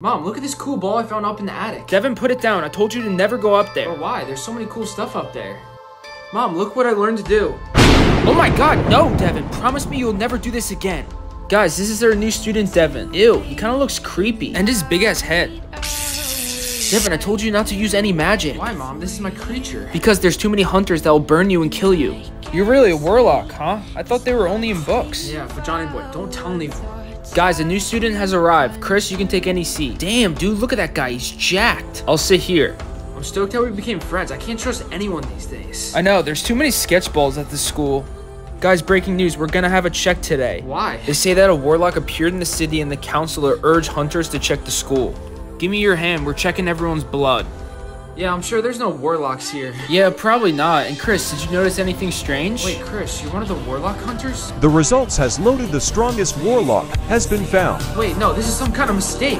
Mom, look at this cool ball I found up in the attic. Devin, put it down. I told you to never go up there. Or why? There's so many cool stuff up there. Mom, look what I learned to do. Oh my god, no, Devin. Promise me you'll never do this again. Guys, this is our new student, Devin. Ew, he kind of looks creepy. And his big ass head. Devin, I told you not to use any magic. Why, Mom? This is my creature. Because there's too many hunters that will burn you and kill you. You're really a warlock, huh? I thought they were only in books. Yeah, but Johnny boy, don't tell anyone. Guys, a new student has arrived. Chris, you can take any seat. Damn, dude, look at that guy. He's jacked. I'll sit here. I'm stoked that we became friends. I can't trust anyone these days. I know, there's too many sketch balls at the school. Guys, breaking news. We're gonna have a check today. Why? They say that a warlock appeared in the city and the counselor urged hunters to check the school. Give me your hand. We're checking everyone's blood. Yeah, I'm sure there's no warlocks here. Yeah, probably not. And Chris, did you notice anything strange? Wait, Chris, you're one of the warlock hunters? The results has loaded the strongest warlock has been found. Wait, no, this is some kind of mistake.